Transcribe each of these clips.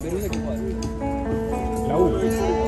La 1.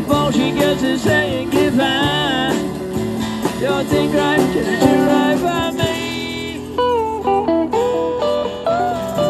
before she gets to saying goodbye. You'll think right, just you right by me.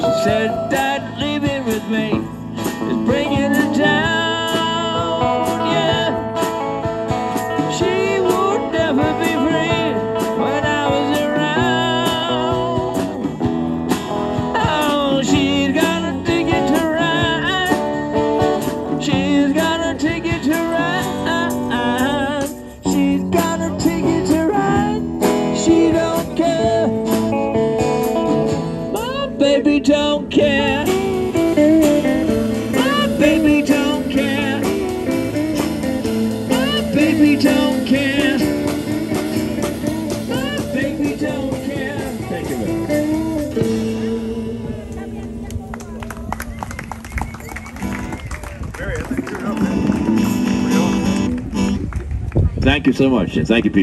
She said, that leaving with me. is bringing her down, yeah. She would never be free when I was around. Oh, she's got a ticket to ride. She's got a ticket. baby don't care. Baby don't care. Baby don't care. Baby don't care. Thank you. Thank you so much, and thank you, Peter.